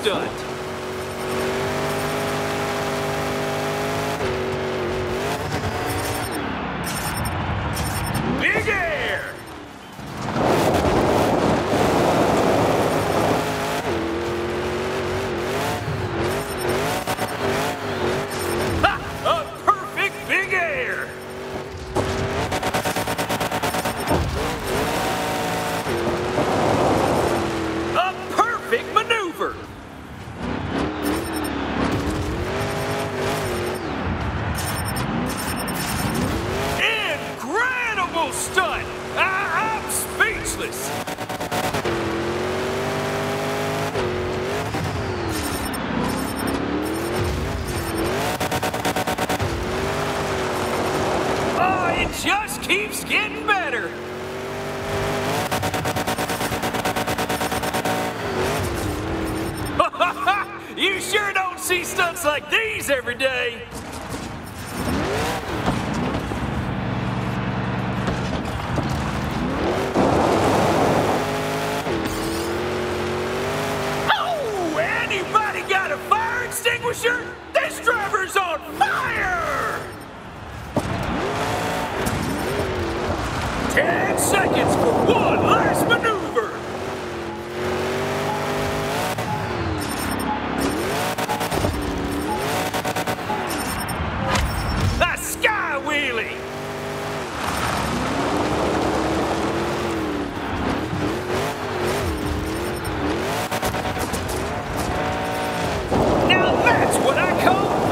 stunt. Incredible stunt! I, I'm speechless! Oh, it just keeps getting better! you sure don't see stunts like these every day. 今儿。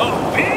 Oh, man.